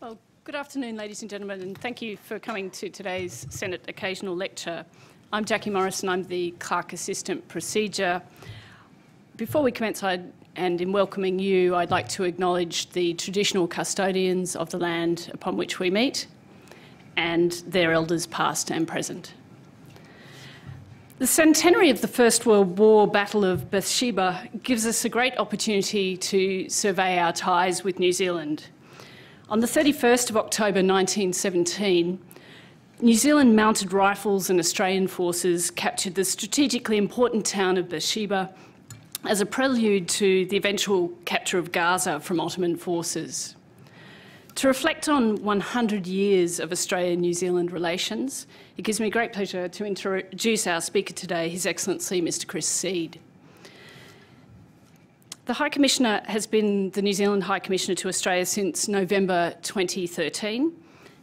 Well, good afternoon, ladies and gentlemen, and thank you for coming to today's Senate Occasional Lecture. I'm Jackie Morrison, I'm the Clerk Assistant Procedure. Before we commence, I'd, and in welcoming you, I'd like to acknowledge the traditional custodians of the land upon which we meet and their elders past and present. The centenary of the First World War Battle of Beersheba gives us a great opportunity to survey our ties with New Zealand. On the 31st of October 1917, New Zealand mounted rifles and Australian forces captured the strategically important town of Beersheba as a prelude to the eventual capture of Gaza from Ottoman forces. To reflect on 100 years of Australia-New Zealand relations, it gives me great pleasure to introduce our speaker today, His Excellency Mr Chris Seed. The High Commissioner has been the New Zealand High Commissioner to Australia since November 2013,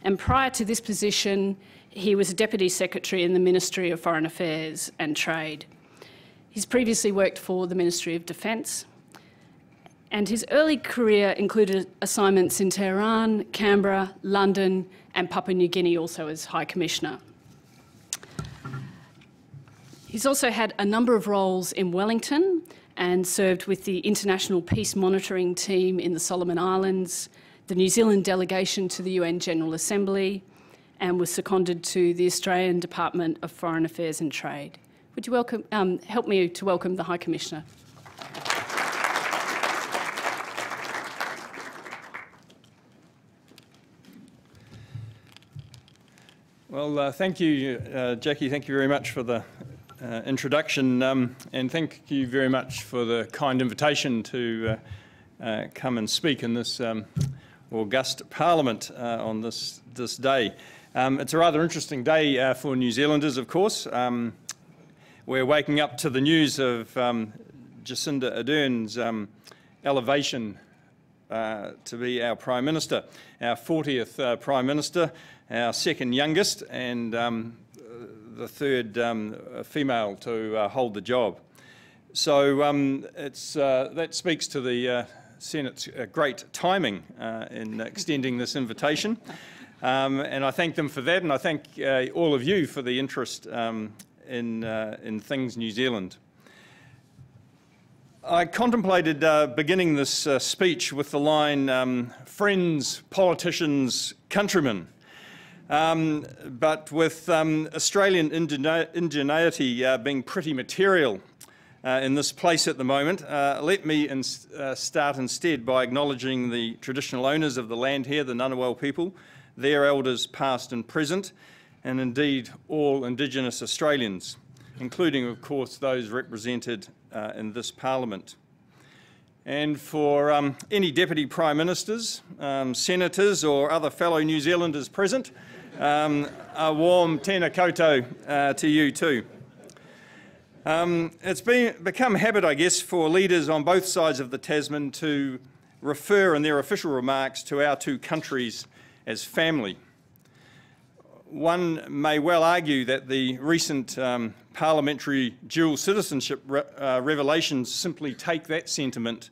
and prior to this position, he was a Deputy Secretary in the Ministry of Foreign Affairs and Trade. He's previously worked for the Ministry of Defence, and his early career included assignments in Tehran, Canberra, London, and Papua New Guinea, also as High Commissioner. He's also had a number of roles in Wellington and served with the International Peace Monitoring Team in the Solomon Islands, the New Zealand delegation to the UN General Assembly, and was seconded to the Australian Department of Foreign Affairs and Trade. Would you welcome, um, help me to welcome the High Commissioner? Well, uh, thank you, uh, Jackie. Thank you very much for the uh, introduction, um, and thank you very much for the kind invitation to uh, uh, come and speak in this um, august Parliament uh, on this this day. Um, it's a rather interesting day for New Zealanders, of course. Um, we're waking up to the news of um, Jacinda Ardern's um, elevation to be our Prime Minister, our 40th Prime Minister our second youngest and um, the third um, female to uh, hold the job. So um, it's, uh, that speaks to the uh, Senate's uh, great timing uh, in extending this invitation. Um, and I thank them for that, and I thank all of you for the interest um, in, in Things New Zealand. I contemplated uh, beginning this uh, speech with the line, um, friends, politicians, countrymen. Um, but with um, Australian ingenuity uh, being pretty material uh, in this place at the moment, uh, let me in, uh, start instead by acknowledging the traditional owners of the land here, the Ngunnawal people, their elders past and present, and indeed all Indigenous Australians, including of course those represented uh, in this Parliament. And for um, any Deputy Prime Ministers, um, Senators or other fellow New Zealanders present, um, a warm tēnā koutou uh, to you too. Um, it's been, become habit, I guess, for leaders on both sides of the Tasman to refer in their official remarks to our two countries as family. One may well argue that the recent um, parliamentary dual citizenship re uh, revelations simply take that sentiment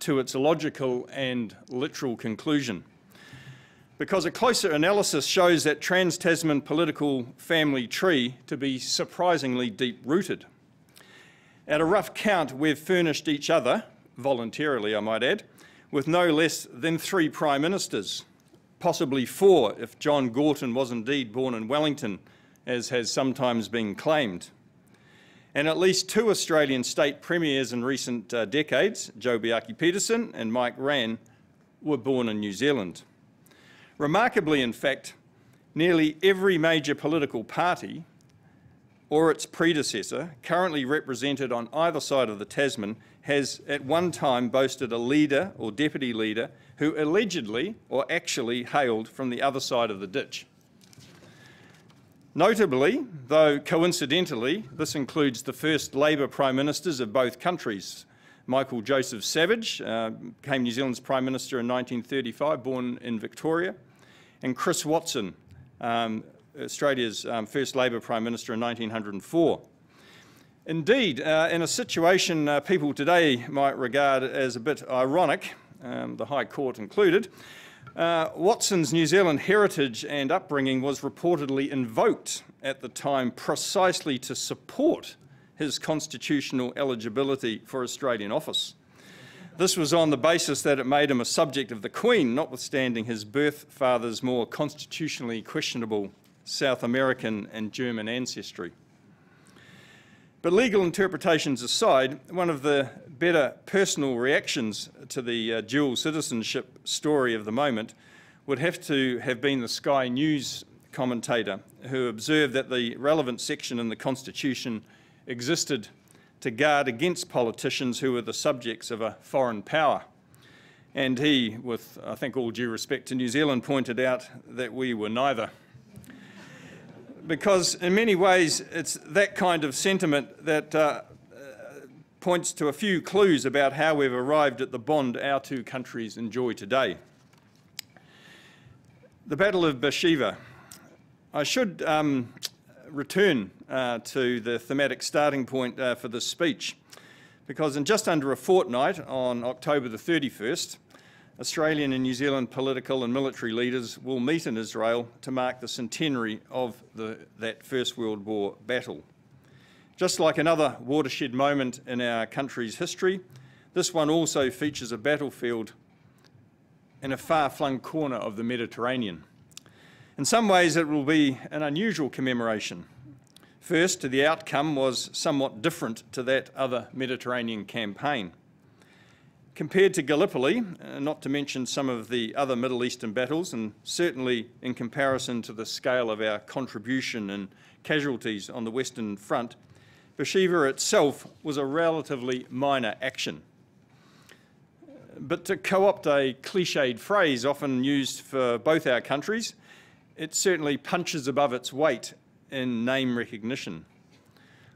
to its logical and literal conclusion because a closer analysis shows that trans-Tasman political family tree to be surprisingly deep-rooted. At a rough count, we've furnished each other, voluntarily I might add, with no less than three Prime Ministers, possibly four if John Gorton was indeed born in Wellington, as has sometimes been claimed. And at least two Australian state premiers in recent uh, decades, Joh Bjelke-Petersen and Mike Rann, were born in New Zealand. Remarkably, in fact, nearly every major political party or its predecessor currently represented on either side of the Tasman has at one time boasted a leader or deputy leader who allegedly or actually hailed from the other side of the ditch. Notably, though coincidentally, this includes the first Labour Prime Ministers of both countries, Michael Joseph Savage uh, became New Zealand's Prime Minister in 1935, born in Victoria, and Chris Watson, um, Australia's um, first Labor Prime Minister in 1904. Indeed, uh, in a situation uh, people today might regard as a bit ironic, um, the High Court included, Uh, Watson's New Zealand heritage and upbringing was reportedly invoked at the time precisely to support his constitutional eligibility for Australian office. This was on the basis that it made him a subject of the Queen, notwithstanding his birth father's more constitutionally questionable South American and German ancestry. But legal interpretations aside, one of the better personal reactions to the uh, dual citizenship story of the moment would have to have been the Sky News commentator who observed that the relevant section in the Constitution existed to guard against politicians who were the subjects of a foreign power. And he, with I think all due respect to New Zealand, pointed out that we were neither because in many ways it's that kind of sentiment that uh, points to a few clues about how we've arrived at the bond our two countries enjoy today. The Battle of Beersheba. I should um, return uh, to the thematic starting point uh, for this speech because in just under a fortnight on October the 31st, Australian and New Zealand political and military leaders will meet in Israel to mark the centenary of the, that First World War battle. Just like another watershed moment in our country's history, this one also features a battlefield in a far-flung corner of the Mediterranean. In some ways it will be an unusual commemoration. First, the outcome was somewhat different to that other Mediterranean campaign. Compared to Gallipoli, uh, not to mention some of the other Middle Eastern battles, and certainly in comparison to the scale of our contribution and casualties on the Western Front, Beersheba itself was a relatively minor action. But to co-opt a cliched phrase often used for both our countries, it certainly punches above its weight in name recognition.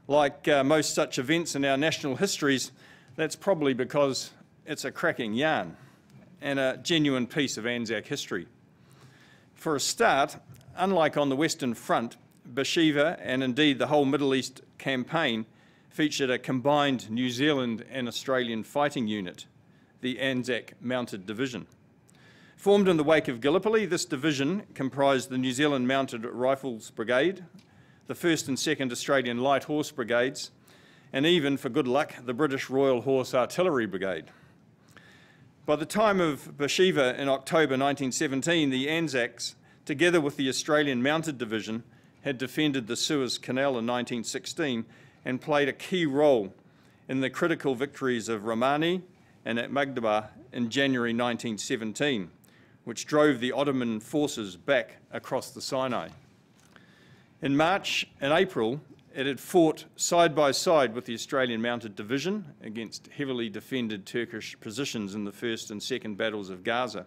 Like uh, most such events in our national histories, that's probably because it's a cracking yarn and a genuine piece of Anzac history. For a start, unlike on the Western Front, Beersheba and indeed the whole Middle East campaign featured a combined New Zealand and Australian fighting unit, the Anzac Mounted Division. Formed in the wake of Gallipoli, this division comprised the New Zealand Mounted Rifles Brigade, the 1st and 2nd Australian Light Horse Brigades, and even, for good luck, the British Royal Horse Artillery Brigade. By the time of Beersheba in October 1917, the Anzacs, together with the Australian Mounted Division, had defended the Suez Canal in 1916 and played a key role in the critical victories of Romani and at Magdhaba in January 1917, which drove the Ottoman forces back across the Sinai. In March and April, it had fought side by side with the Australian Mounted Division against heavily defended Turkish positions in the first and second battles of Gaza.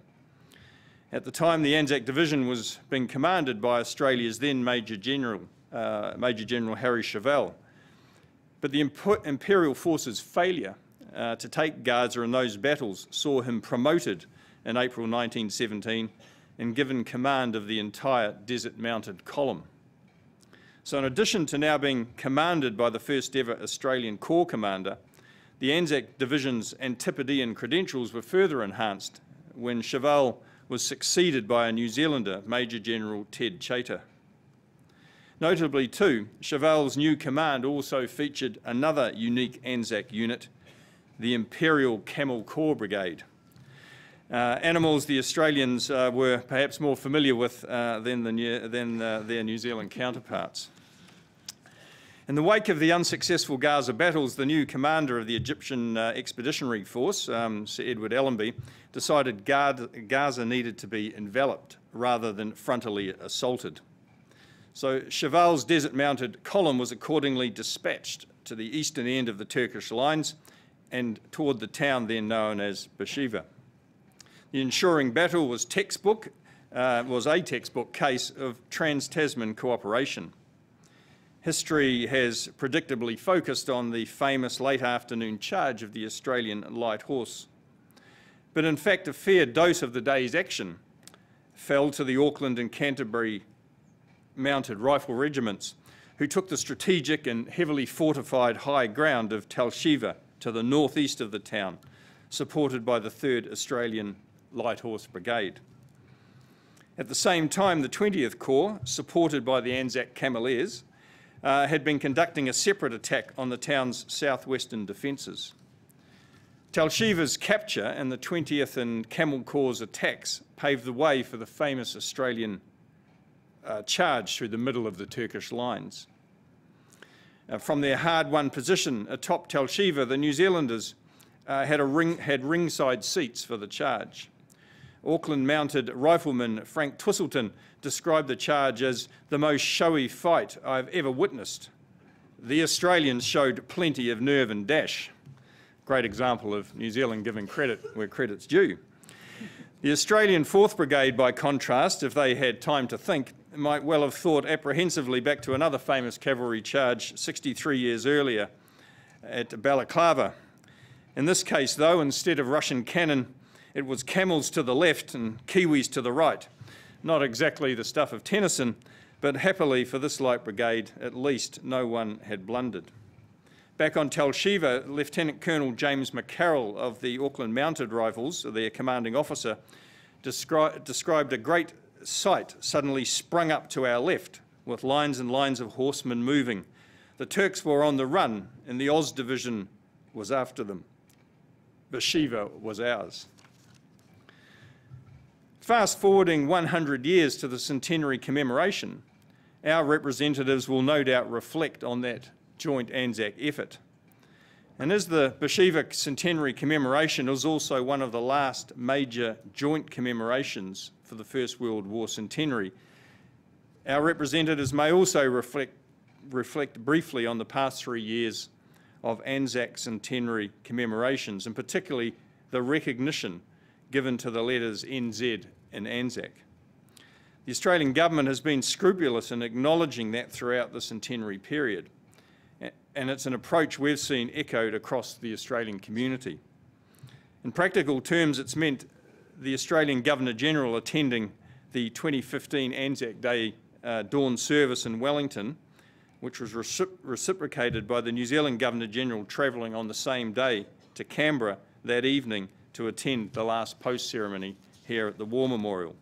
At the time, the Anzac Division was being commanded by Australia's then Major General, uh, Major General Harry Chauvel. But the Imp Imperial Forces' failure uh, to take Gaza in those battles saw him promoted in April 1917 and given command of the entire Desert Mounted Column. So in addition to now being commanded by the first ever Australian Corps Commander, the Anzac Division's Antipodean credentials were further enhanced when Chauvel was succeeded by a New Zealander, Major General Ted Chaytor. Notably too, Chauvel's new command also featured another unique Anzac unit, the Imperial Camel Corps Brigade. Uh, animals the Australians uh, were perhaps more familiar with uh, than, the, than uh, their New Zealand counterparts. In the wake of the unsuccessful Gaza battles, the new commander of the Egyptian uh, Expeditionary Force, um, Sir Edward Allenby, decided Gaza needed to be enveloped rather than frontally assaulted. So Chauvel's desert-mounted column was accordingly dispatched to the eastern end of the Turkish lines and toward the town then known as Beersheba. The ensuring battle was textbook, uh, was a textbook case of trans-Tasman cooperation. History has predictably focused on the famous late afternoon charge of the Australian light horse. But in fact, a fair dose of the day's action fell to the Auckland and Canterbury mounted rifle regiments, who took the strategic and heavily fortified high ground of Talshiva to the northeast of the town, supported by the 3rd Australian Light Horse Brigade. At the same time, the 20th Corps, supported by the Anzac Cameliers, uh, had been conducting a separate attack on the town's southwestern defences. Talshiva's capture and the 20th and Camel Corps' attacks paved the way for the famous Australian uh, charge through the middle of the Turkish lines. Uh, from their hard-won position atop Talshiva, the New Zealanders uh, had, ring, had ringside seats for the charge. Auckland mounted rifleman Frank Twisleton described the charge as the most showy fight I've ever witnessed. The Australians showed plenty of nerve and dash. Great example of New Zealand giving credit where credit's due. The Australian 4th Brigade, by contrast, if they had time to think, might well have thought apprehensively back to another famous cavalry charge 63 years earlier at Balaclava. In this case, though, instead of Russian cannon, it was camels to the left and Kiwis to the right. Not exactly the stuff of Tennyson, but happily for this light brigade, at least no one had blundered. Back on Tel Shiva, Lieutenant Colonel James McCarroll of the Auckland Mounted Rifles, their commanding officer, descri described a great sight suddenly sprung up to our left, with lines and lines of horsemen moving. The Turks were on the run, and the Oz Division was after them. Beersheba was ours. Fast forwarding 100 years to the centenary commemoration, our representatives will no doubt reflect on that joint Anzac effort. And as the Beersheba centenary commemoration is also one of the last major joint commemorations for the First World War centenary, our representatives may also reflect, reflect briefly on the past three years of Anzac centenary commemorations, and particularly the recognition given to the letters NZ and Anzac. The Australian government has been scrupulous in acknowledging that throughout the centenary period, and it's an approach we've seen echoed across the Australian community. In practical terms, it's meant the Australian Governor-General attending the 2015 Anzac Day uh, dawn service in Wellington, which was recip reciprocated by the New Zealand Governor-General travelling on the same day to Canberra that evening to attend the last post ceremony here at the War Memorial.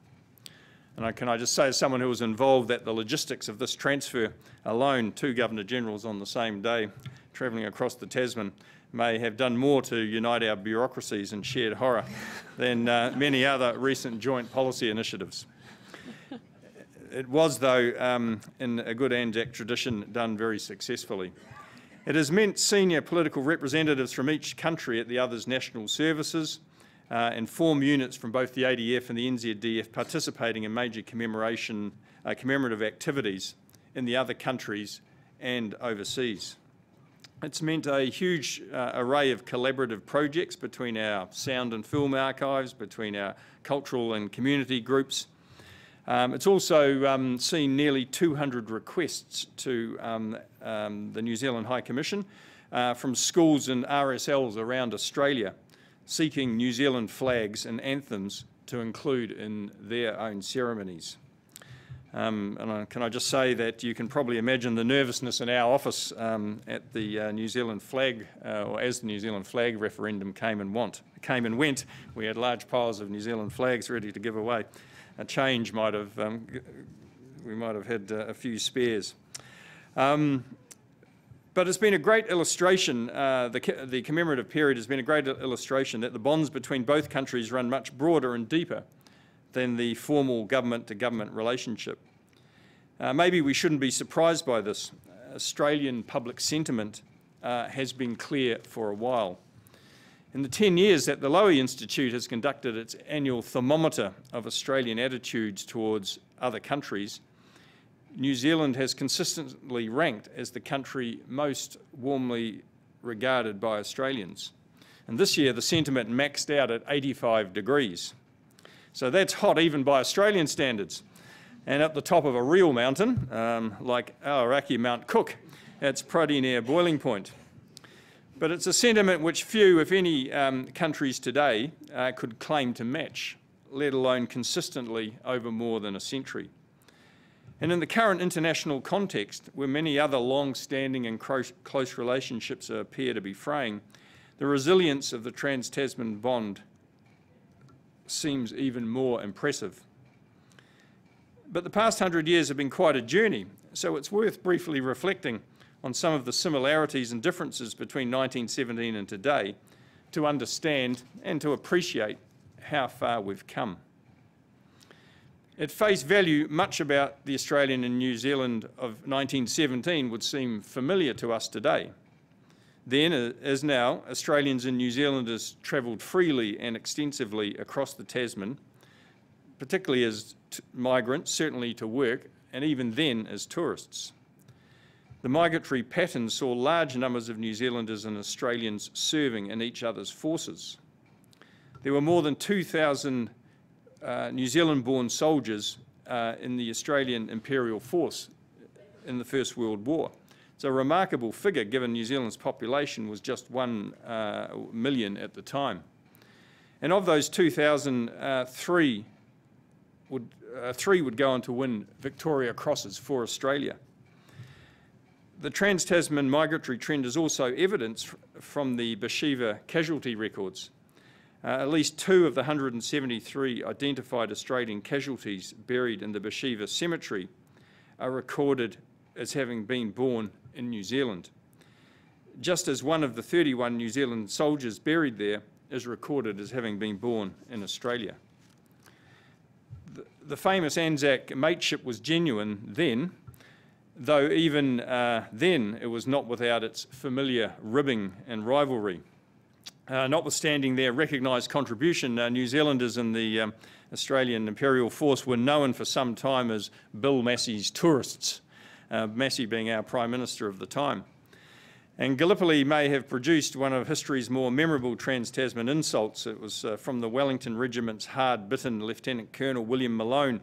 And I, can I just say, as someone who was involved, that the logistics of this transfer alone, two Governor-Generals on the same day, travelling across the Tasman, may have done more to unite our bureaucracies in shared horror than uh, many other recent joint policy initiatives. It was, though, um, in a good Anzac tradition, done very successfully. It has meant senior political representatives from each country at the other's national services uh, and form units from both the ADF and the NZDF participating in major commemoration, uh, commemorative activities in the other countries and overseas. It's meant a huge uh, array of collaborative projects between our sound and film archives, between our cultural and community groups, um, it's also um, seen nearly 200 requests to um, um, the New Zealand High Commission uh, from schools and RSLs around Australia seeking New Zealand flags and anthems to include in their own ceremonies. Um, and I, can I just say that you can probably imagine the nervousness in our office um, at the uh, New Zealand flag, uh, or as the New Zealand flag referendum came and, want, came and went. We had large piles of New Zealand flags ready to give away a change might have, um, we might have had uh, a few spares. Um, but it's been a great illustration, uh, the, the commemorative period has been a great illustration that the bonds between both countries run much broader and deeper than the formal government-to-government -government relationship. Uh, maybe we shouldn't be surprised by this. Australian public sentiment uh, has been clear for a while. In the 10 years that the Lowy Institute has conducted its annual thermometer of Australian attitudes towards other countries, New Zealand has consistently ranked as the country most warmly regarded by Australians. And this year the sentiment maxed out at 85 degrees. So that's hot even by Australian standards. And at the top of a real mountain, um, like Aoraki Mount Cook, it's pretty near boiling point. But it's a sentiment which few, if any, um, countries today uh, could claim to match, let alone consistently over more than a century. And in the current international context, where many other long-standing and close relationships appear to be fraying, the resilience of the Trans-Tasman bond seems even more impressive. But the past hundred years have been quite a journey, so it's worth briefly reflecting on some of the similarities and differences between 1917 and today to understand and to appreciate how far we've come. At face value, much about the Australian and New Zealand of 1917 would seem familiar to us today. Then, uh, as now, Australians and New Zealanders travelled freely and extensively across the Tasman, particularly as migrants, certainly to work, and even then as tourists. The migratory pattern saw large numbers of New Zealanders and Australians serving in each other's forces. There were more than 2,000 uh, New Zealand-born soldiers uh, in the Australian Imperial Force in the First World War. It's a remarkable figure given New Zealand's population was just one uh, million at the time. And of those 2,000, uh, uh, three would go on to win Victoria Crosses for Australia. The Trans-Tasman migratory trend is also evidence from the Beersheba casualty records. Uh, at least two of the 173 identified Australian casualties buried in the Beersheba cemetery are recorded as having been born in New Zealand. Just as one of the 31 New Zealand soldiers buried there is recorded as having been born in Australia. The, the famous Anzac mateship was genuine then, though even uh, then it was not without its familiar ribbing and rivalry. Uh, notwithstanding their recognised contribution, uh, New Zealanders in the um, Australian Imperial Force were known for some time as Bill Massey's tourists, uh, Massey being our Prime Minister of the time. And Gallipoli may have produced one of history's more memorable trans-Tasman insults. It was uh, from the Wellington Regiment's hard-bitten Lieutenant Colonel William Malone,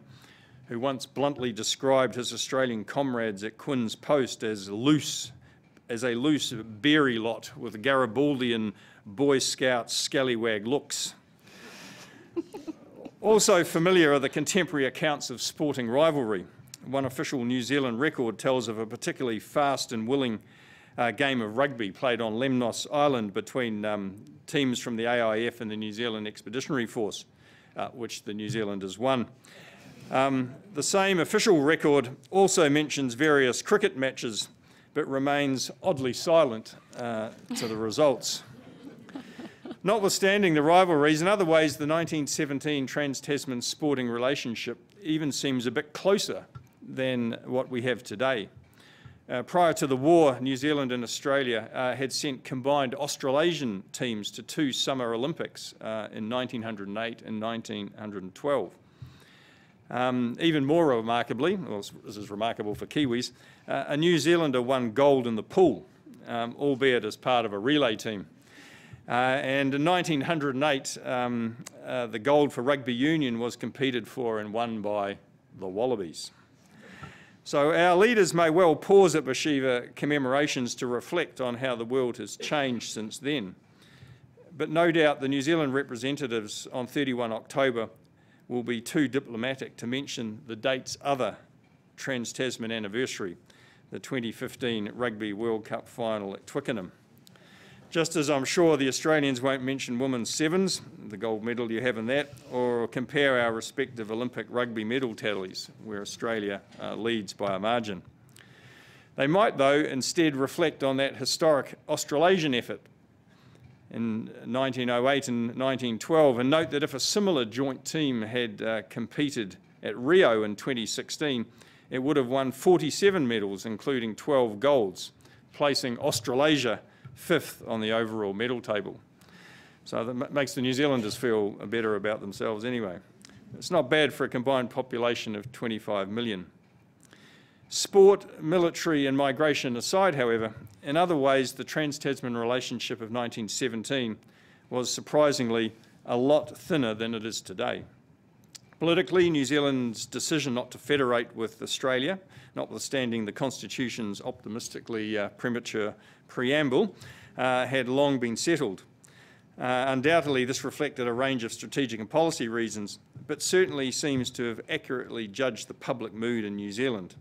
who once bluntly described his Australian comrades at Quinn's Post as loose, as a loose beery lot with Garibaldian Boy Scout scallywag looks. also familiar are the contemporary accounts of sporting rivalry. One official New Zealand record tells of a particularly fast and willing uh, game of rugby played on Lemnos Island between um, teams from the AIF and the New Zealand Expeditionary Force, uh, which the New Zealanders won. Um, the same official record also mentions various cricket matches, but remains oddly silent uh, to the results. Notwithstanding the rivalries, in other ways, the 1917 Trans-Tasman sporting relationship even seems a bit closer than what we have today. Uh, prior to the war, New Zealand and Australia uh, had sent combined Australasian teams to two Summer Olympics uh, in 1908 and 1912. Um, even more remarkably, well, this is remarkable for Kiwis, uh, a New Zealander won gold in the pool, um, albeit as part of a relay team. Uh, and in 1908, um, uh, the gold for rugby union was competed for and won by the Wallabies. So our leaders may well pause at Beersheba commemorations to reflect on how the world has changed since then. But no doubt the New Zealand representatives on 31 October will be too diplomatic to mention the date's other trans-Tasman anniversary, the 2015 Rugby World Cup final at Twickenham. Just as I'm sure the Australians won't mention women's sevens, the gold medal you have in that, or compare our respective Olympic rugby medal tallies, where Australia uh, leads by a margin. They might, though, instead reflect on that historic Australasian effort in 1908 and 1912 and note that if a similar joint team had uh, competed at Rio in 2016, it would have won 47 medals, including 12 golds, placing Australasia fifth on the overall medal table. So that makes the New Zealanders feel better about themselves anyway. It's not bad for a combined population of 25 million. Sport, military and migration aside, however, in other ways the Trans-Tasman relationship of 1917 was surprisingly a lot thinner than it is today. Politically, New Zealand's decision not to federate with Australia, notwithstanding the Constitution's optimistically uh, premature preamble, uh, had long been settled. Uh, undoubtedly, this reflected a range of strategic and policy reasons, but certainly seems to have accurately judged the public mood in New Zealand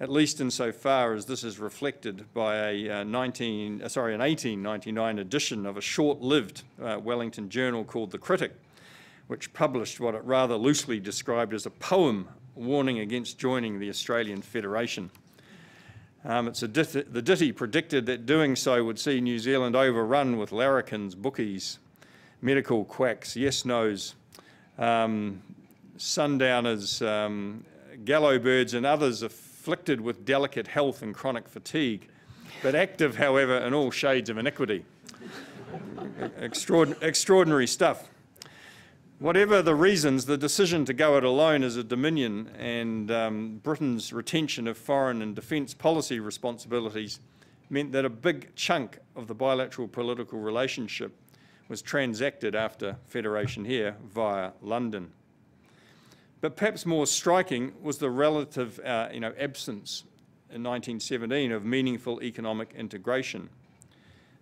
at least insofar as this is reflected by a uh, 19, uh, sorry, an 1899 edition of a short-lived uh, Wellington journal called The Critic, which published what it rather loosely described as a poem warning against joining the Australian Federation. Um, the ditty predicted that doing so would see New Zealand overrun with larrikins, bookies, medical quacks, yes-nos, um, sundowners, um, gallow birds and others afflicted with delicate health and chronic fatigue, but active, however, in all shades of iniquity. Extraordin extraordinary stuff. Whatever the reasons, the decision to go it alone as a dominion and um, Britain's retention of foreign and defence policy responsibilities meant that a big chunk of the bilateral political relationship was transacted after Federation here via London. But perhaps more striking was the relative uh, you know, absence in 1917 of meaningful economic integration.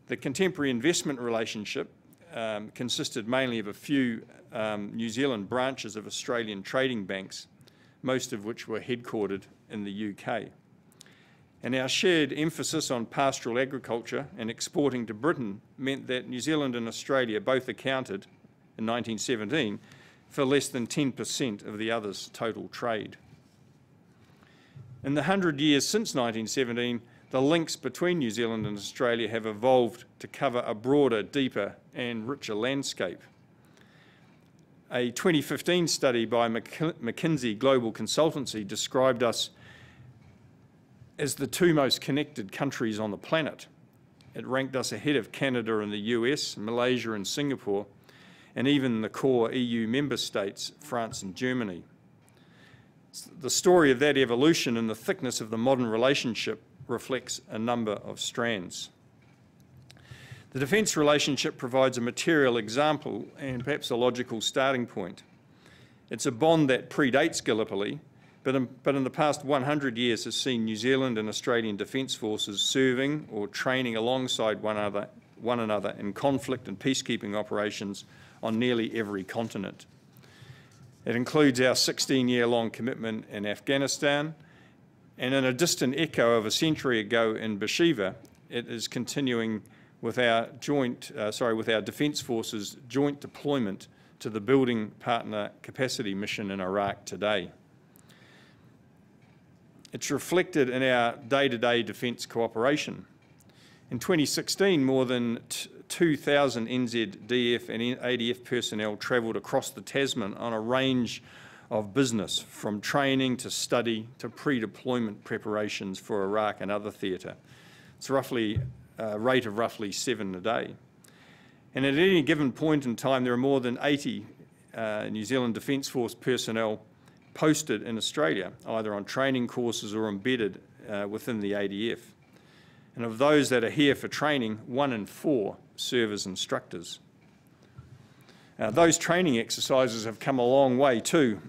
The contemporary investment relationship um, consisted mainly of a few um, New Zealand branches of Australian trading banks, most of which were headquartered in the UK. And our shared emphasis on pastoral agriculture and exporting to Britain meant that New Zealand and Australia both accounted in 1917 for less than 10% of the other's total trade. In the hundred years since 1917, the links between New Zealand and Australia have evolved to cover a broader, deeper and richer landscape. A 2015 study by McKinsey Global Consultancy described us as the two most connected countries on the planet. It ranked us ahead of Canada and the US, Malaysia and Singapore, and even the core EU member states, France and Germany. The story of that evolution and the thickness of the modern relationship reflects a number of strands. The defence relationship provides a material example and perhaps a logical starting point. It's a bond that predates Gallipoli, but in, but in the past 100 years has seen New Zealand and Australian Defence Forces serving or training alongside one another, one another in conflict and peacekeeping operations on nearly every continent. It includes our 16-year-long commitment in Afghanistan, and in a distant echo of a century ago in Beersheba, it is continuing with our joint, uh, sorry, with our Defence Forces joint deployment to the Building Partner Capacity Mission in Iraq today. It's reflected in our day-to-day -day defence cooperation. In 2016, more than 2,000 NZDF and ADF personnel travelled across the Tasman on a range of business, from training to study to pre-deployment preparations for Iraq and other theatre. It's roughly a rate of roughly seven a day. And at any given point in time, there are more than 80 uh, New Zealand Defence Force personnel posted in Australia, either on training courses or embedded uh, within the ADF. And of those that are here for training, one in four serve as instructors. Those training exercises have come a long way too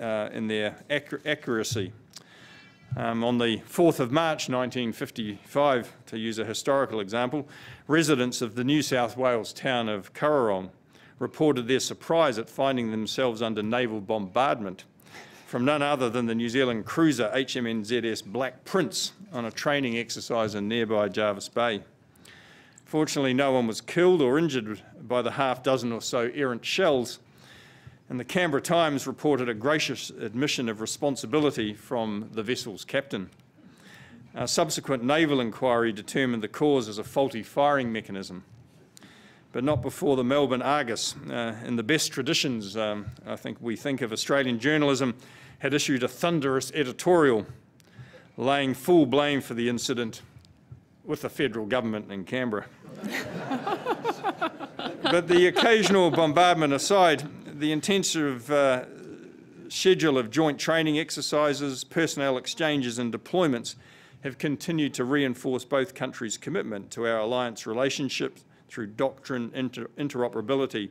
uh, in their accuracy. Um, on the 4th of March 1955, to use a historical example, residents of the New South Wales town of Currarong reported their surprise at finding themselves under naval bombardment from none other than the New Zealand cruiser HMNZS Black Prince on a training exercise in nearby Jervis Bay. Fortunately, no one was killed or injured by the half dozen or so errant shells, and the Canberra Times reported a gracious admission of responsibility from the vessel's captain. A subsequent naval inquiry determined the cause as a faulty firing mechanism, but not before the Melbourne Argus, uh, in the best traditions, um, I think we think of Australian journalism, had issued a thunderous editorial laying full blame for the incident with the federal government in Canberra. but the occasional bombardment aside, the intensive uh, schedule of joint training exercises, personnel exchanges and deployments have continued to reinforce both countries' commitment to our alliance relationship through doctrine, inter interoperability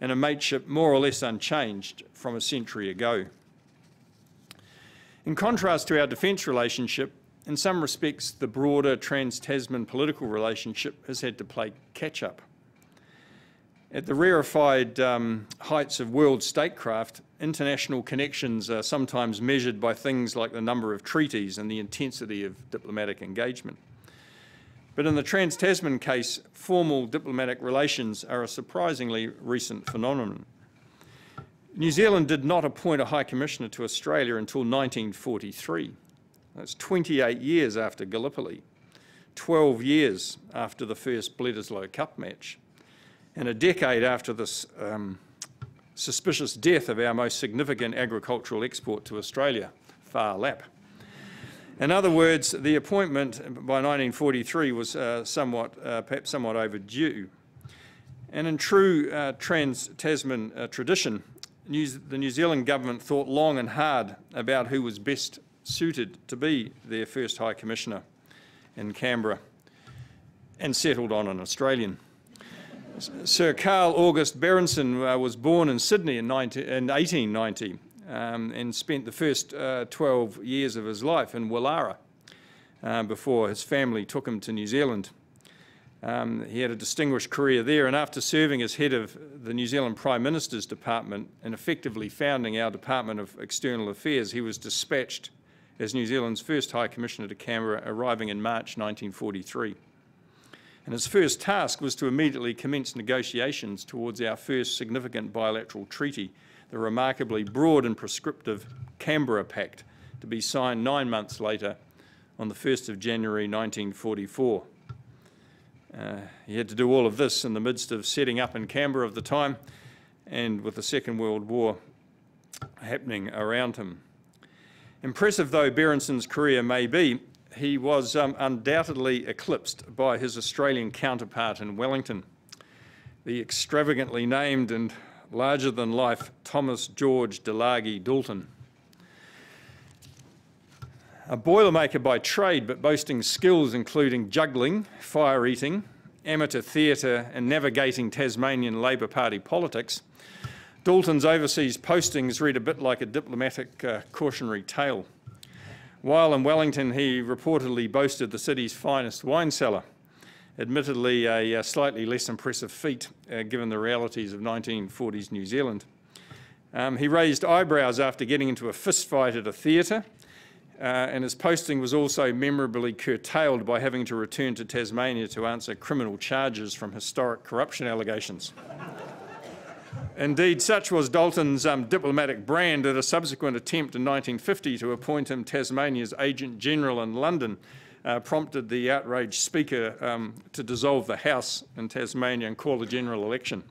and a mateship more or less unchanged from a century ago. In contrast to our defence relationship, in some respects the broader trans-Tasman political relationship has had to play catch-up. At the rarefied um, heights of world statecraft, international connections are sometimes measured by things like the number of treaties and the intensity of diplomatic engagement. But in the Trans-Tasman case, formal diplomatic relations are a surprisingly recent phenomenon. New Zealand did not appoint a High Commissioner to Australia until 1943. That's 28 years after Gallipoli, 12 years after the first Bledisloe Cup match, and a decade after this um, suspicious death of our most significant agricultural export to Australia, Phar Lap. In other words, the appointment by 1943 was uh, somewhat, uh, perhaps somewhat overdue. And in true uh, trans-Tasman uh, tradition, New the New Zealand government thought long and hard about who was best suited to be their first High Commissioner in Canberra and settled on an Australian. Sir Carl August Berendsen uh, was born in Sydney in, 19, in 1890 um, and spent the first uh, 12 years of his life in Willara uh, before his family took him to New Zealand. Um, he had a distinguished career there, and after serving as head of the New Zealand Prime Minister's Department and effectively founding our Department of External Affairs, he was dispatched as New Zealand's first High Commissioner to Canberra, arriving in March 1943. And his first task was to immediately commence negotiations towards our first significant bilateral treaty the remarkably broad and prescriptive Canberra Pact to be signed nine months later on the 1st of January 1944. Uh, he had to do all of this in the midst of setting up in Canberra of the time and with the Second World War happening around him. Impressive though Berendsen's career may be, he was um, undoubtedly eclipsed by his Australian counterpart in Wellington, the extravagantly named and larger than life Thomas George de Largie D'Alton. A boilermaker by trade, but boasting skills including juggling, fire eating, amateur theatre, and navigating Tasmanian Labor Party politics, D'Alton's overseas postings read a bit like a diplomatic uh, cautionary tale. While in Wellington, he reportedly boasted the city's finest wine cellar admittedly a, a slightly less impressive feat uh, given the realities of 1940s New Zealand. Um, he raised eyebrows after getting into a fistfight at a theatre, uh, and his posting was also memorably curtailed by having to return to Tasmania to answer criminal charges from historic corruption allegations. Indeed, such was D'Alton's um, diplomatic brand that a subsequent attempt in 1950 to appoint him Tasmania's Agent General in London uh, prompted the outraged Speaker um, to dissolve the House in Tasmania and call a general election.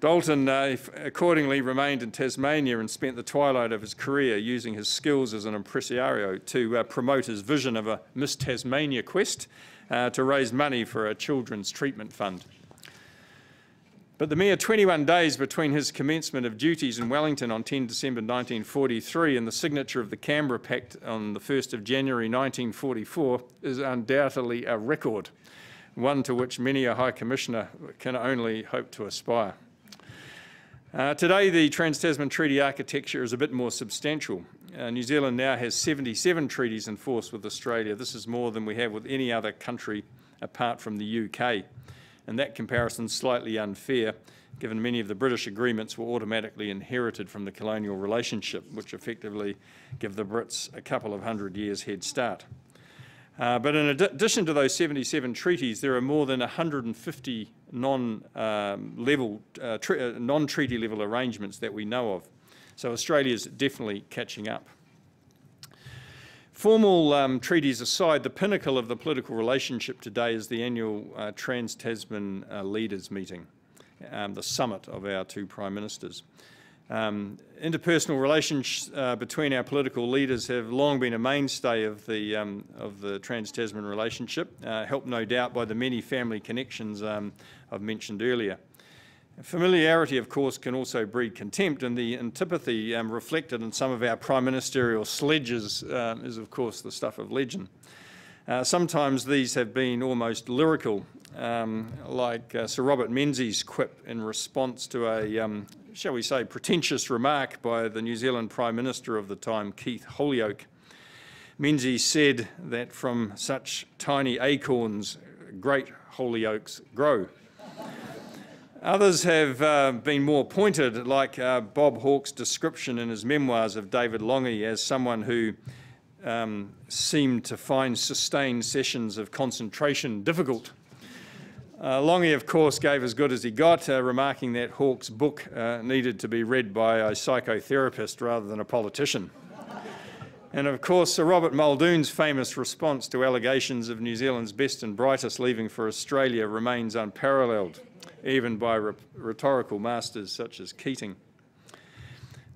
D'Alton uh, accordingly remained in Tasmania and spent the twilight of his career using his skills as an impresario to uh, promote his vision of a Miss Tasmania quest uh, to raise money for a children's treatment fund. But the mere 21 days between his commencement of duties in Wellington on 10 December 1943 and the signature of the Canberra Pact on the 1st of January 1944 is undoubtedly a record, one to which many a High Commissioner can only hope to aspire. Uh, today, the Trans-Tasman Treaty architecture is a bit more substantial. Uh, New Zealand now has 77 treaties in force with Australia. This is more than we have with any other country apart from the UK and that comparison is slightly unfair given many of the British agreements were automatically inherited from the colonial relationship, which effectively give the Brits a couple of hundred years head start. Uh, but in ad addition to those 77 treaties, there are more than 150 non-level, um, uh, uh, non-treaty level arrangements that we know of. So Australia is definitely catching up. Formal um, treaties aside, the pinnacle of the political relationship today is the annual uh, Trans-Tasman uh, Leaders Meeting, um, the summit of our two Prime Ministers. Um, interpersonal relations uh, between our political leaders have long been a mainstay of the, um, of the Trans-Tasman relationship, uh, helped no doubt by the many family connections um, I've mentioned earlier. Familiarity, of course, can also breed contempt, and the antipathy um, reflected in some of our prime ministerial sledges uh, is, of course, the stuff of legend. Uh, sometimes these have been almost lyrical, um, like uh, Sir Robert Menzies' quip in response to a, um, shall we say, pretentious remark by the New Zealand Prime Minister of the time, Keith Holyoake. Menzies said that from such tiny acorns, great Hollyoaks grow. Others have uh, been more pointed, like uh, Bob Hawke's description in his memoirs of David Lange as someone who um, seemed to find sustained sessions of concentration difficult. Uh, Lange, of course, gave as good as he got, uh, remarking that Hawke's book uh, needed to be read by a psychotherapist rather than a politician. and of course, Sir Robert Muldoon's famous response to allegations of New Zealand's best and brightest leaving for Australia remains unparalleled, even by rhetorical masters such as Keating.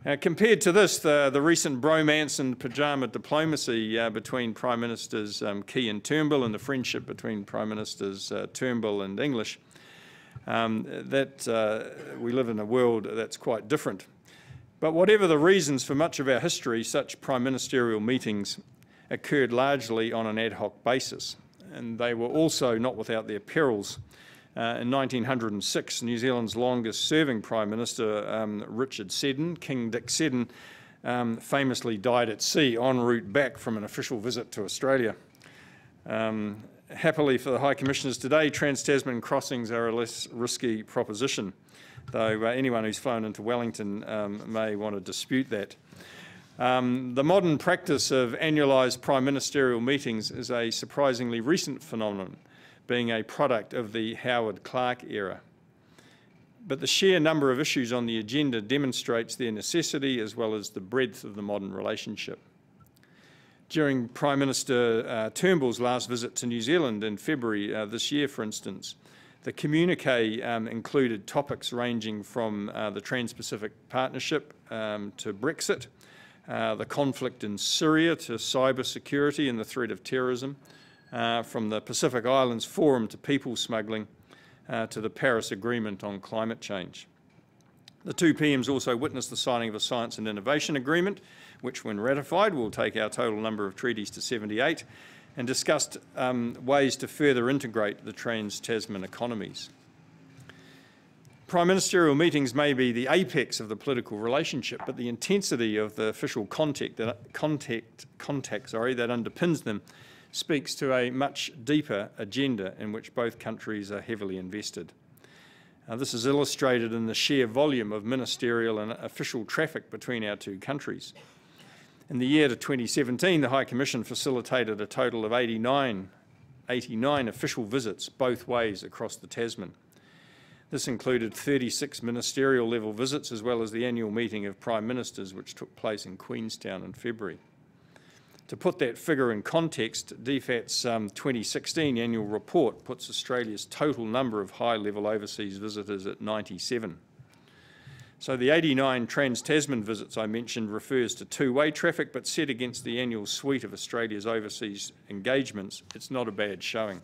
Uh, compared to this, the, the, recent bromance and pyjama diplomacy uh, between Prime Ministers um, Key and Turnbull and the friendship between Prime Ministers uh, Turnbull and English, um, that uh, we live in a world that's quite different. But whatever the reasons for much of our history, such prime ministerial meetings occurred largely on an ad hoc basis. And they were also not without their perils. Uh, in 1906, New Zealand's longest serving Prime Minister, um, Richard Seddon, King Dick Seddon, um, famously died at sea en route back from an official visit to Australia. Um, happily for the High Commissioners today, Trans-Tasman crossings are a less risky proposition, though uh, anyone who's flown into Wellington um, may want to dispute that. Um, the modern practice of annualised prime ministerial meetings is a surprisingly recent phenomenon being a product of the Howard Clark era. But the sheer number of issues on the agenda demonstrates their necessity as well as the breadth of the modern relationship. During Prime Minister uh, Turnbull's last visit to New Zealand in February uh, this year, for instance, the communique um, included topics ranging from uh, the Trans-Pacific Partnership um, to Brexit, uh, the conflict in Syria to cyber security and the threat of terrorism, from the Pacific Islands Forum to people smuggling uh, to the Paris Agreement on climate change. The two PMs also witnessed the signing of a Science and Innovation Agreement, which when ratified will take our total number of treaties to 78, and discussed um, ways to further integrate the trans-Tasman economies. Prime ministerial meetings may be the apex of the political relationship, but the intensity of the official contact, contact, contact sorry, that underpins them speaks to a much deeper agenda in which both countries are heavily invested. This is illustrated in the sheer volume of ministerial and official traffic between our two countries. In the year to 2017, the High Commission facilitated a total of 89, 89 official visits both ways across the Tasman. This included 36 ministerial level visits as well as the annual meeting of Prime Ministers which took place in Queenstown in February. To put that figure in context, DFAT's um, 2016 annual report puts Australia's total number of high-level overseas visitors at 97. So the 89 Trans-Tasman visits I mentioned refers to two-way traffic, but set against the annual suite of Australia's overseas engagements, it's not a bad showing.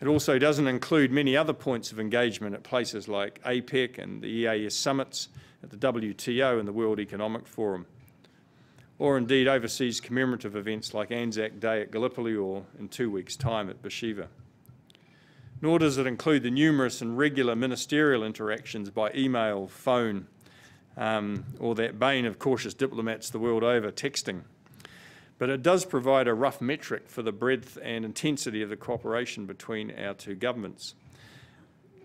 It also doesn't include many other points of engagement at places like APEC and the EAS summits, at the WTO and the World Economic Forum or indeed overseas commemorative events like Anzac Day at Gallipoli or in two weeks' time at Beersheba. Nor does it include the numerous and regular ministerial interactions by email, phone, um, or that bane of cautious diplomats the world over, texting. But it does provide a rough metric for the breadth and intensity of the cooperation between our two governments.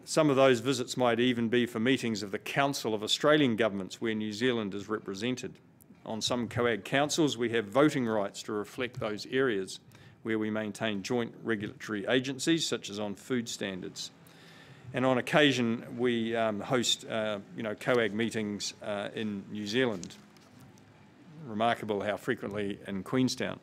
Some of those visits might even be for meetings of the Council of Australian Governments where New Zealand is represented. On some COAG councils, we have voting rights to reflect those areas where we maintain joint regulatory agencies, such as on food standards. And on occasion, we um, host, uh, you know, COAG meetings uh, in New Zealand. Remarkable how frequently in Queenstown.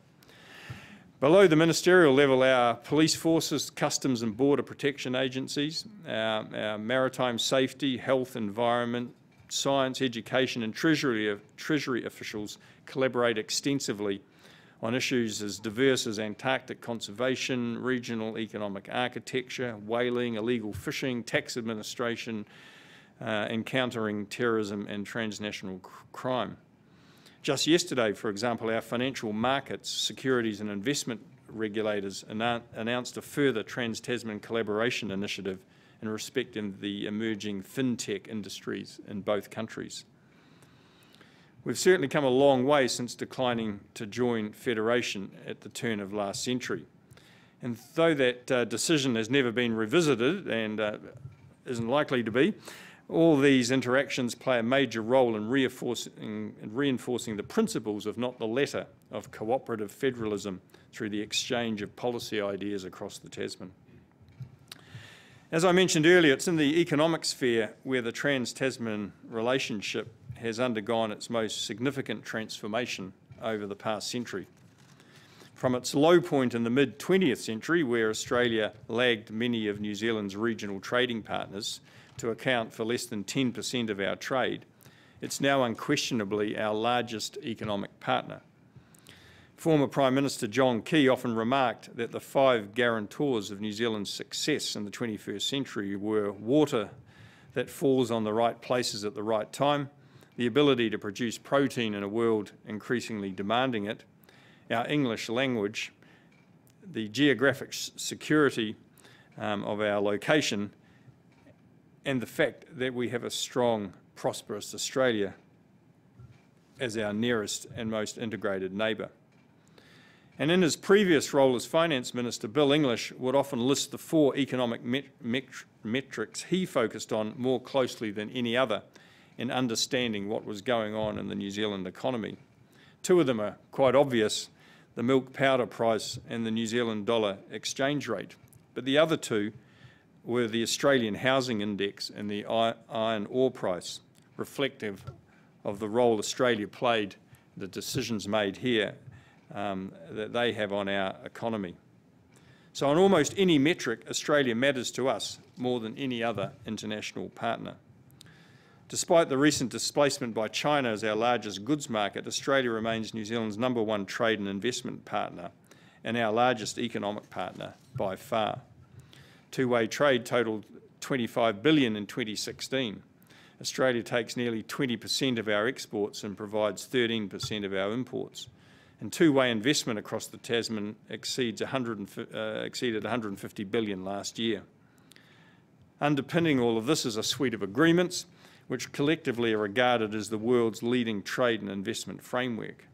Below the ministerial level, our police forces, customs and border protection agencies, our, our maritime safety, health, environment, science, education and treasury, treasury officials collaborate extensively on issues as diverse as Antarctic conservation, regional economic architecture, whaling, illegal fishing, tax administration, uh, encountering terrorism and transnational crime. Just yesterday, for example, our financial markets, securities and investment regulators announced a further Trans-Tasman collaboration initiative in respect of the emerging fintech industries in both countries. We've certainly come a long way since declining to join federation at the turn of last century. And though that uh, decision has never been revisited and uh, isn't likely to be, all these interactions play a major role in reinforcing, in reinforcing the principles, if not the letter, of cooperative federalism through the exchange of policy ideas across the Tasman. As I mentioned earlier, it's in the economic sphere where the Trans-Tasman relationship has undergone its most significant transformation over the past century. From its low point in the mid-20th century, where Australia lagged many of New Zealand's regional trading partners to account for less than 10% of our trade, it's now unquestionably our largest economic partner. Former Prime Minister John Key often remarked that the five guarantors of New Zealand's success in the 21st century were water that falls on the right places at the right time, the ability to produce protein in a world increasingly demanding it, our English language, the geographic security um, of our location, and the fact that we have a strong, prosperous Australia as our nearest and most integrated neighbour. And in his previous role as Finance Minister, Bill English would often list the four economic met met metrics he focused on more closely than any other in understanding what was going on in the New Zealand economy. Two of them are quite obvious, the milk powder price and the New Zealand dollar exchange rate. But the other two were the Australian Housing Index and the iron ore price, reflective of the role Australia played, the decisions made here um, that they have on our economy. So on almost any metric, Australia matters to us more than any other international partner. Despite the recent displacement by China as our largest goods market, Australia remains New Zealand's number one trade and investment partner and our largest economic partner by far. Two-way trade totalled 25 billion in 2016. Australia takes nearly 20% of our exports and provides 13% of our imports and two-way investment across the Tasman exceeds 100, uh, exceeded 150 billion last year. Underpinning all of this is a suite of agreements which collectively are regarded as the world's leading trade and investment framework.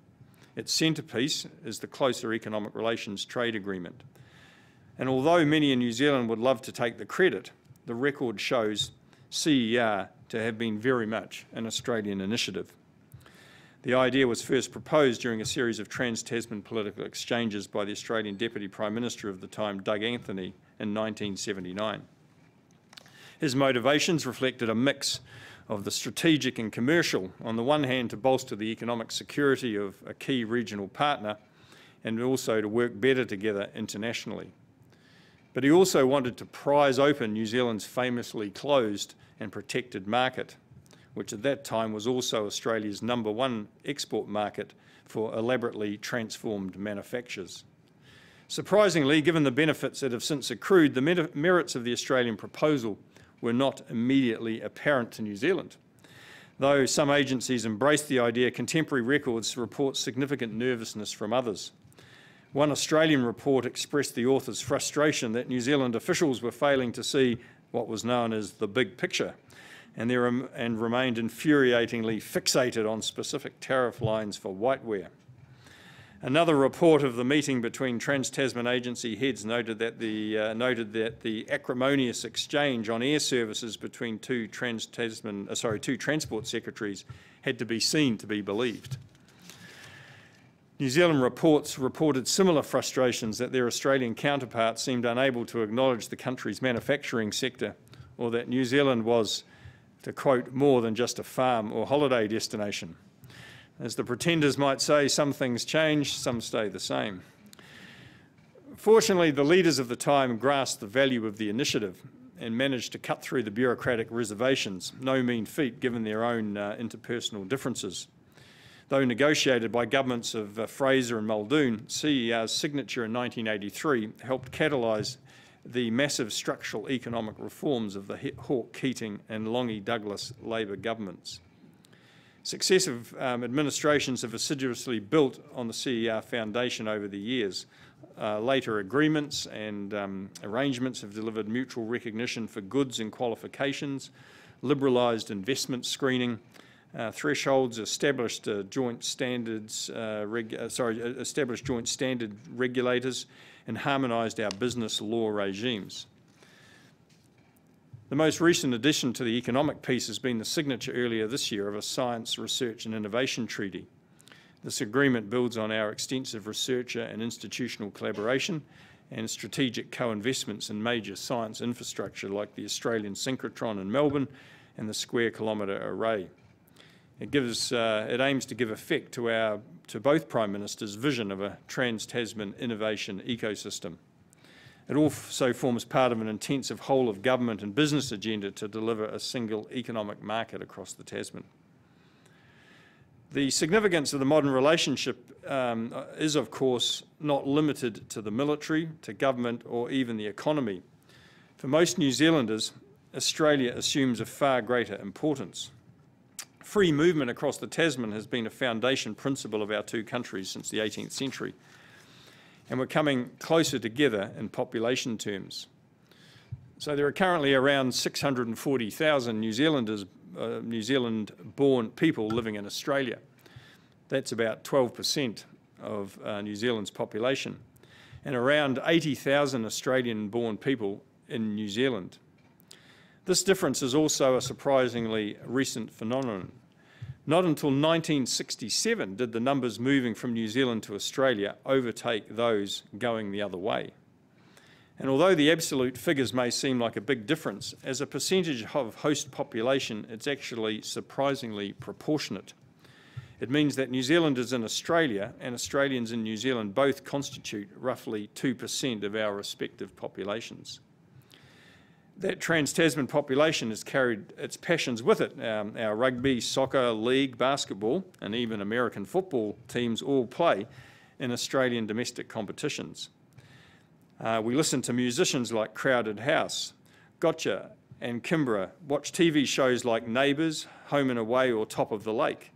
Its centrepiece is the Closer Economic Relations Trade Agreement. And although many in New Zealand would love to take the credit, the record shows CER to have been very much an Australian initiative. The idea was first proposed during a series of trans-Tasman political exchanges by the Australian Deputy Prime Minister of the time, Doug Anthony, in 1979. His motivations reflected a mix of the strategic and commercial, on the one hand to bolster the economic security of a key regional partner and also to work better together internationally. But he also wanted to prise open New Zealand's famously closed and protected market which at that time was also Australia's number one export market for elaborately transformed manufactures. Surprisingly, given the benefits that have since accrued, the merits of the Australian proposal were not immediately apparent to New Zealand. Though some agencies embraced the idea, contemporary records report significant nervousness from others. One Australian report expressed the author's frustration that New Zealand officials were failing to see what was known as the big picture and, and remained infuriatingly fixated on specific tariff lines for whiteware. Another report of the meeting between Trans-Tasman agency heads noted that, the, uh, noted that the acrimonious exchange on air services between two Trans-Tasman, uh, sorry, two transport secretaries had to be seen to be believed. New Zealand reports reported similar frustrations that their Australian counterparts seemed unable to acknowledge the country's manufacturing sector or that New Zealand was to quote, more than just a farm or holiday destination. As the pretenders might say, some things change, some stay the same. Fortunately, the leaders of the time grasped the value of the initiative and managed to cut through the bureaucratic reservations, no mean feat given their own uh, interpersonal differences. Though negotiated by governments of uh, Fraser and Muldoon, CER's signature in 1983 helped catalyse the massive structural economic reforms of the Hawke, Keating and Lange Douglas Labor governments. Successive um, administrations have assiduously built on the CER foundation over the years. Uh, later agreements and um, arrangements have delivered mutual recognition for goods and qualifications, liberalised investment screening, uh, thresholds, established uh, joint standards, uh, uh, sorry, established joint standard regulators, and harmonised our business law regimes. The most recent addition to the economic piece has been the signature earlier this year of a Science, Research and Innovation Treaty. This agreement builds on our extensive researcher and institutional collaboration and strategic co-investments in major science infrastructure like the Australian synchrotron in Melbourne and the Square Kilometre Array. It, gives, uh, it aims to give effect to, our, to both Prime Ministers' vision of a trans-Tasman innovation ecosystem. It also forms part of an intensive whole of government and business agenda to deliver a single economic market across the Tasman. The significance of the modern relationship um, is, of course, not limited to the military, to government, or even the economy. For most New Zealanders, Australia assumes a far greater importance. Free movement across the Tasman has been a foundation principle of our two countries since the 18th century, and we're coming closer together in population terms. So there are currently around 640,000 New Zealanders uh, New Zealand born people living in Australia. That's about 12% of uh, New Zealand's population and around 80,000 Australian born people in New Zealand. This difference is also a surprisingly recent phenomenon. Not until 1967 did the numbers moving from New Zealand to Australia overtake those going the other way. And although the absolute figures may seem like a big difference, as a percentage of host population, it's actually surprisingly proportionate. It means that New Zealanders in Australia and Australians in New Zealand both constitute roughly 2% of our respective populations. That trans-Tasman population has carried its passions with it. Um, our rugby, soccer, league, basketball and even American football teams all play in Australian domestic competitions. Uh, we listen to musicians like Crowded House, Gotye and Kimbra, watch TV shows like Neighbours, Home and Away or Top of the Lake.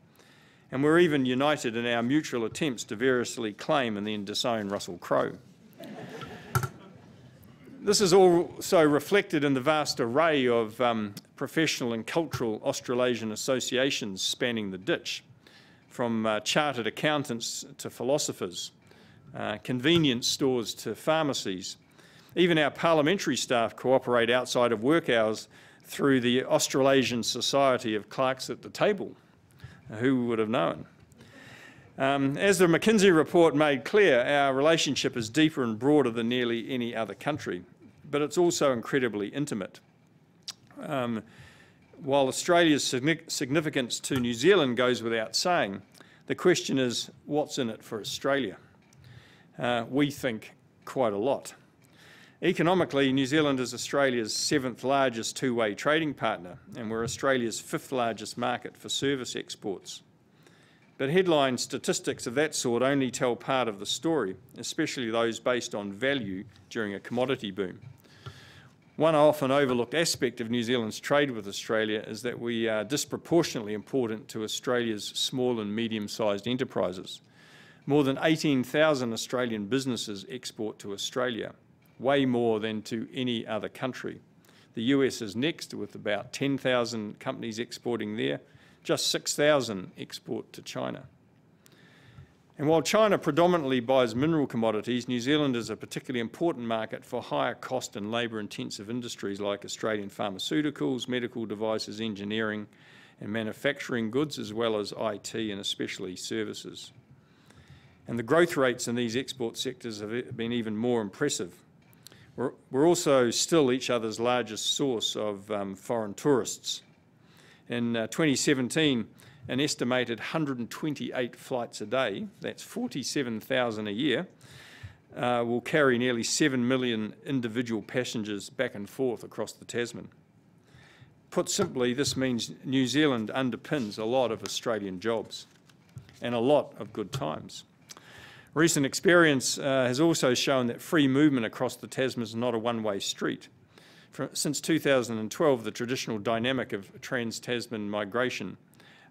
And we're even united in our mutual attempts to variously claim and then disown Russell Crowe. This is also reflected in the vast array of um, professional and cultural Australasian associations spanning the ditch, from uh, chartered accountants to philosophers, uh, convenience stores to pharmacies. Even our parliamentary staff cooperate outside of work hours through the Australasian Society of Clerks at the Table. Who would have known? Um, as the McKinsey report made clear, our relationship is deeper and broader than nearly any other country, but it's also incredibly intimate. Um, while Australia's significance to New Zealand goes without saying, the question is, what's in it for Australia? uh, we think quite a lot. Economically, New Zealand is Australia's seventh largest two-way trading partner, and we're Australia's fifth largest market for service exports. But headline statistics of that sort only tell part of the story, especially those based on value during a commodity boom. One often overlooked aspect of New Zealand's trade with Australia is that we are disproportionately important to Australia's small and medium-sized enterprises. More than 18,000 Australian businesses export to Australia, way more than to any other country. The US is next with about 10,000 companies exporting there, just 6,000 export to China. And while China predominantly buys mineral commodities, New Zealand is a particularly important market for higher cost and labour intensive industries like Australian pharmaceuticals, medical devices, engineering and manufacturing goods, as well as IT and especially services. And the growth rates in these export sectors have been even more impressive. We're, we're also still each other's largest source of um, foreign tourists. In uh, 2017, an estimated 128 flights a day, that's 47,000 a year, uh, will carry nearly 7 million individual passengers back and forth across the Tasman. Put simply, this means New Zealand underpins a lot of Australian jobs and a lot of good times. Recent experience uh, has also shown that free movement across the Tasman is not a one-way street. For, since 2012, the traditional dynamic of trans-Tasman migration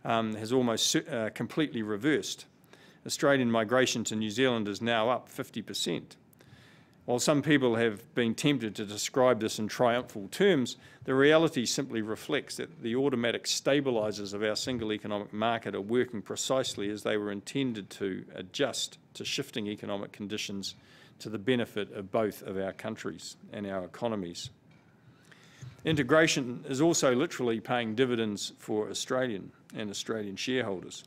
um, has almost uh, completely reversed. Australian migration to New Zealand is now up 50 per cent. While some people have been tempted to describe this in triumphal terms, the reality simply reflects that the automatic stabilisers of our single economic market are working precisely as they were intended to adjust to shifting economic conditions to the benefit of both of our countries and our economies. Integration is also literally paying dividends for Australian and Australian shareholders.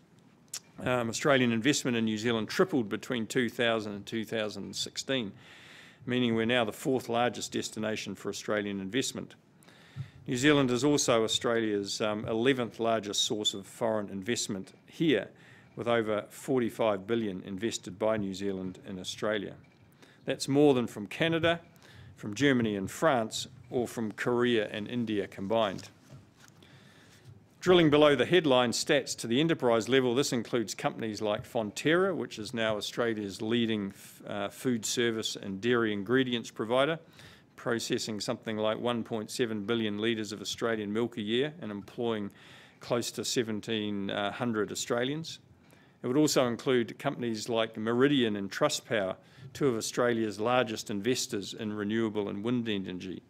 Um, Australian investment in New Zealand tripled between 2000 and 2016 meaning we're now the fourth largest destination for Australian investment. New Zealand is also Australia's um, 11th largest source of foreign investment here, with over 45 billion invested by New Zealand in Australia. That's more than from Canada, from Germany and France, or from Korea and India combined. Drilling below the headline stats to the enterprise level, this includes companies like Fonterra, which is now Australia's leading uh, food service and dairy ingredients provider, processing something like 1.7 billion litres of Australian milk a year and employing close to 1,700 Australians. It would also include companies like Meridian and Trustpower, two of Australia's largest investors in renewable and wind energy.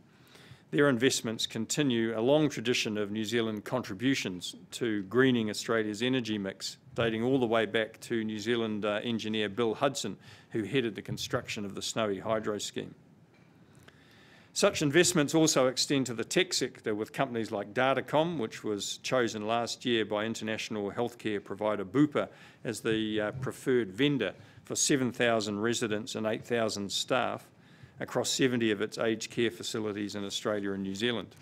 Their investments continue a long tradition of New Zealand contributions to greening Australia's energy mix, dating all the way back to New Zealand uh, engineer Bill Hudson, who headed the construction of the Snowy Hydro scheme. Such investments also extend to the tech sector with companies like Datacom, which was chosen last year by international healthcare provider Bupa as the uh, preferred vendor for 7,000 residents and 8,000 staff across 70 of its aged care facilities in Australia and New Zealand.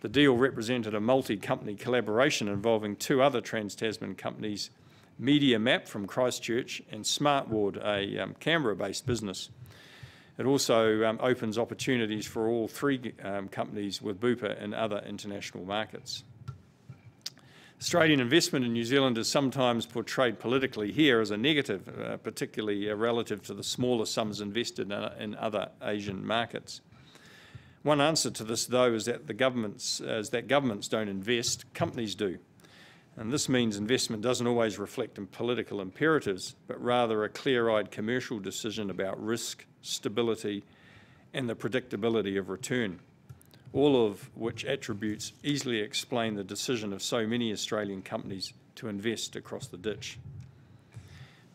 The deal represented a multi-company collaboration involving two other Trans-Tasman companies, Medi-Map from Christchurch and SmartWard, a um, Canberra-based business. It also um, opens opportunities for all three um, companies with Bupa in other international markets. Australian investment in New Zealand is sometimes portrayed politically here as a negative, uh, particularly uh, relative to the smaller sums invested in, uh, other Asian markets. One answer to this, though, is that the governments, is that governments don't invest, companies do. And this means investment doesn't always reflect in political imperatives, but rather a clear-eyed commercial decision about risk, stability, and the predictability of return, all of which attributes easily explain the decision of so many Australian companies to invest across the ditch.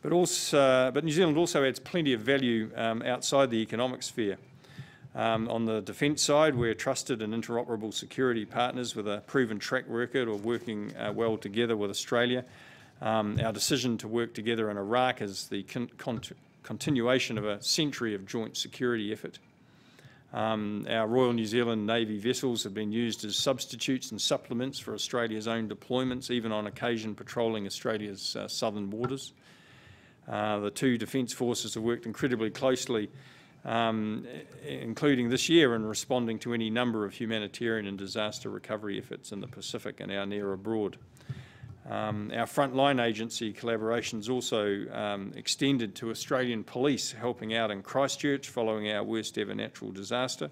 But, also, but New Zealand also adds plenty of value um, outside the economic sphere. Um, on the defence side, we're trusted and interoperable security partners with a proven track record of working uh, well together with Australia. Um, our decision to work together in Iraq is the con con continuation of a century of joint security effort. Um, our Royal New Zealand Navy vessels have been used as substitutes and supplements for Australia's own deployments, even on occasion patrolling Australia's uh, southern waters. Uh, the two Defence Forces have worked incredibly closely um, including this year in responding to any number of humanitarian and disaster recovery efforts in the Pacific and our near abroad. Um, our frontline agency collaborations also um, extended to Australian police helping out in Christchurch following our worst ever natural disaster,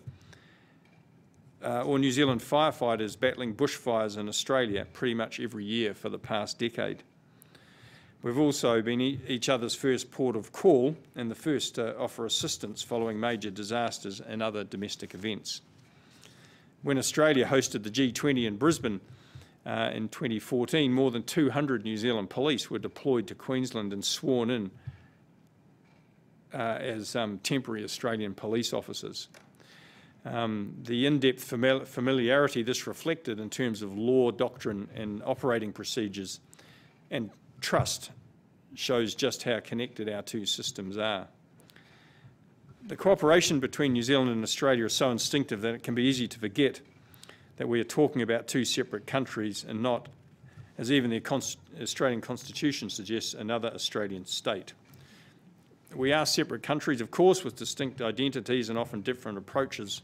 uh, or New Zealand firefighters battling bushfires in Australia pretty much every year for the past decade. We've also been e each other's first port of call and the first to offer assistance following major disasters and other domestic events. When Australia hosted the G20 in Brisbane uh, in 2014, more than 200 New Zealand police were deployed to Queensland and sworn in uh, as um, temporary Australian police officers. Um, the in-depth familiarity this reflected in terms of law, doctrine and operating procedures and trust shows just how connected our two systems are. The cooperation between New Zealand and Australia is so instinctive that it can be easy to forget that we are talking about two separate countries and not, as even the Australian Constitution suggests, another Australian state. We are separate countries, of course, with distinct identities and often different approaches,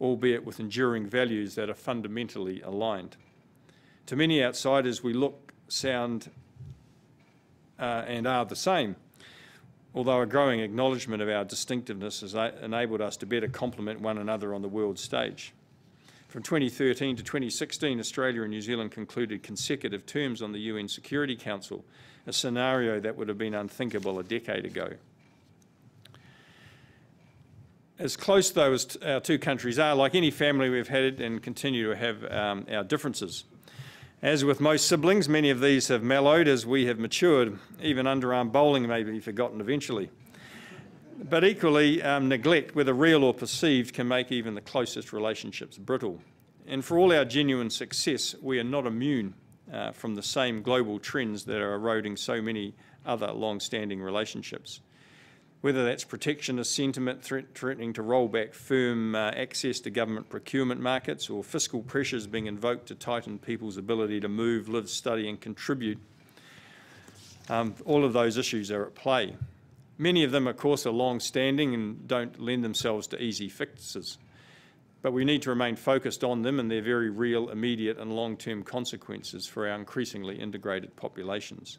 albeit with enduring values that are fundamentally aligned. To many outsiders, we look, sound uh, and are the same, although a growing acknowledgement of our distinctiveness has enabled us to better complement one another on the world stage. From 2013 to 2016, Australia and New Zealand concluded consecutive terms on the UN Security Council, a scenario that would have been unthinkable a decade ago. As close, though, as our two countries are, like any family, we've had and continue to have um, our differences. As with most siblings, many of these have mellowed as we have matured. Even underarm bowling may be forgotten eventually. But equally, um, neglect, whether real or perceived, can make even the closest relationships brittle. And for all our genuine success, we are not immune uh, from the same global trends that are eroding so many other long-standing relationships. whether that's protectionist sentiment threat, threatening to roll back firm uh, access to government procurement markets or fiscal pressures being invoked to tighten people's ability to move, live, study and contribute. Um, all of those issues are at play. Many of them, of course, are long-standing and don't lend themselves to easy fixes. But we need to remain focused on them and their very real, immediate and long-term consequences for our increasingly integrated populations.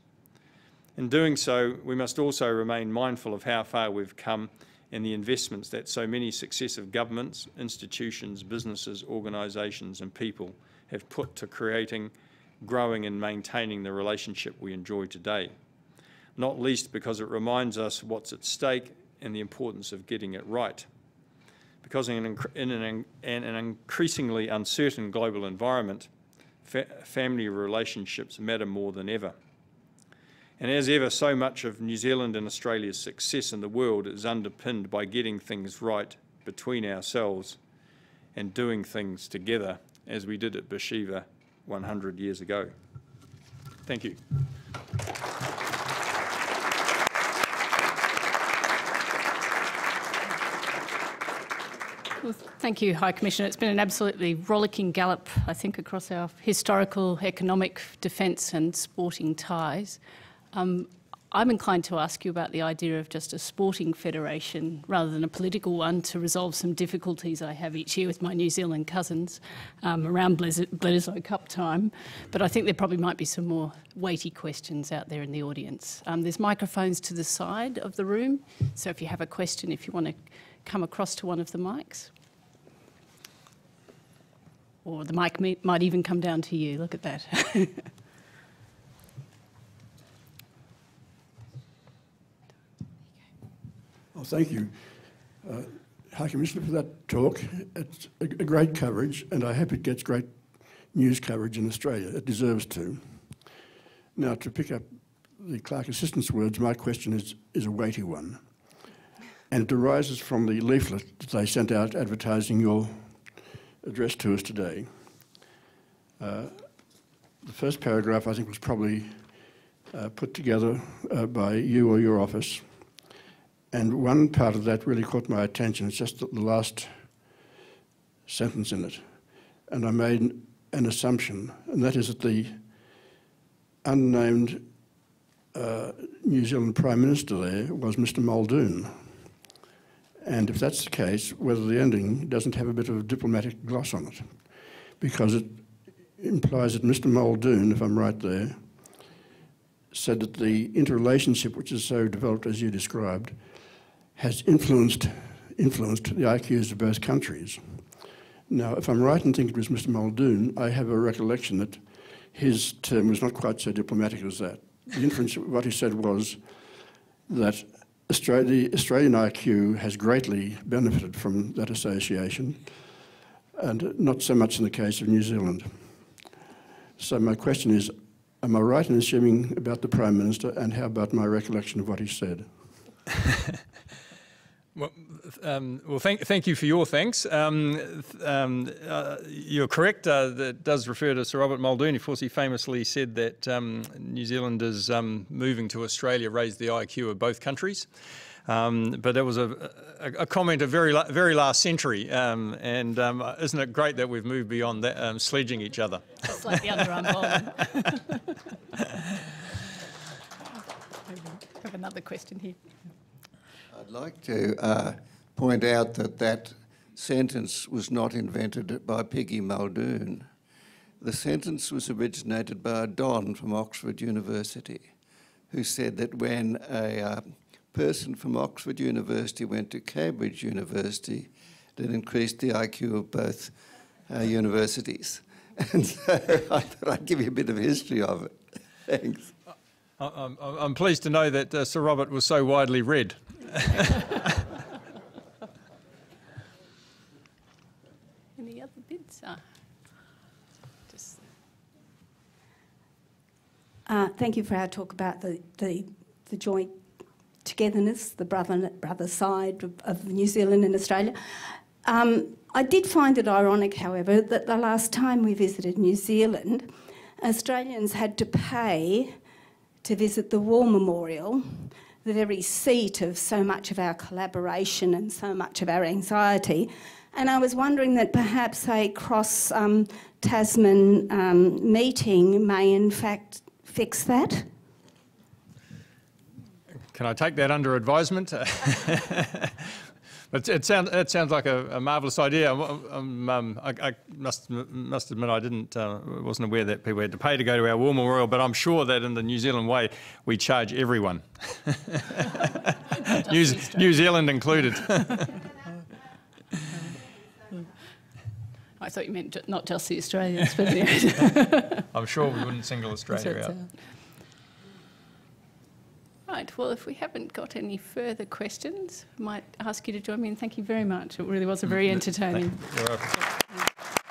In doing so, we must also remain mindful of how far we've come and the investments that so many successive governments, institutions, businesses, organisations and people have put to creating, growing and maintaining the relationship we enjoy today not least because it reminds us what's at stake and the importance of getting it right. Because in an, in an, in an increasingly uncertain global environment, fa family relationships matter more than ever. And as ever, so much of New Zealand and Australia's success in the world is underpinned by getting things right between ourselves and doing things together as we did at Beersheba 100 years ago. Thank you. Well, thank you, High Commissioner. It's been an absolutely rollicking gallop, I think, across our historical, economic, defence and sporting ties. Um, I'm inclined to ask you about the idea of just a sporting federation rather than a political one to resolve some difficulties I have each year with my New Zealand cousins um, around Bledisloe Cup time. But I think there probably might be some more weighty questions out there in the audience. Um, there's microphones to the side of the room, so if you have a question, if you want to come across to one of the mics. Or the mic may, might even come down to you. Look at that. oh, thank you. Uh, High Commissioner, for that talk. It's a, a great coverage, and I hope it gets great news coverage in Australia. It deserves to. Now, to pick up the Clerk Assistant's words, my question is, is a weighty one. And it arises from the leaflet that they sent out advertising your addressed to us today. Uh, the first paragraph, I think, was probably uh, put together uh, by you or your office. And one part of that really caught my attention. It's just the last sentence in it. And I made an assumption, and that is that the unnamed uh, New Zealand Prime Minister there was Mr. Muldoon. And if that's the case, whether the ending doesn't have a bit of a diplomatic gloss on it, because it implies that Mr. Muldoon, if I'm right there, said that the interrelationship, which is so developed as you described, has influenced, influenced the IQs of both countries. Now, if I'm right in thinking it was Mr. Muldoon, I have a recollection that his term was not quite so diplomatic as that. The inference of what he said was that Australia, the Australian IQ has greatly benefited from that association, and not so much in the case of New Zealand. So my question is, am I right in assuming about the Prime Minister, and how about my recollection of what he said? Well, um, well thank, thank you for your thanks. Um, um, uh, you're correct. Uh, that does refer to Sir Robert Muldoon. Of course, he famously said that um, New Zealanders um, moving to Australia raised the IQ of both countries. Um, but that was a, a, a, comment of very very last century, um, and um, isn't it great that we've moved beyond that, um, sledging each other? It's like the underarm bowling. have another question here. I'd like to uh, point out that that sentence was not invented by Piggy Muldoon. The sentence was originated by a Don from Oxford University who said that when a uh, person from Oxford University went to Cambridge University, it increased the IQ of both uh, universities. And so I thought I'd give you a bit of history of it. Thanks. I'm, I'm pleased to know that uh, Sir Robert was so widely read. Any other bids? Ah. Just... Uh, thank you for our talk about the, the, the joint togetherness, the brother, brother side of, of New Zealand and Australia. Um, I did find it ironic, however, that the last time we visited New Zealand, Australians had to pay to visit the War Memorial very seat of so much of our collaboration and so much of our anxiety. And I was wondering that perhaps a cross um, Tasman um, meeting may in fact fix that. Can I take that under advisement? It sounds it sounds like a, a marvellous idea. Um, um, I, I must must admit I didn't uh, wasn't aware that people had to pay to go to our war memorial, but I'm sure that in the New Zealand way we charge everyone, New, New Zealand included. I thought you meant not just the Australians, but I'm sure we wouldn't single Australia out. Right, well, if we haven't got any further questions, I might ask you to join me and thank you very much. It really was a very mm-hmm. entertaining. You're welcome.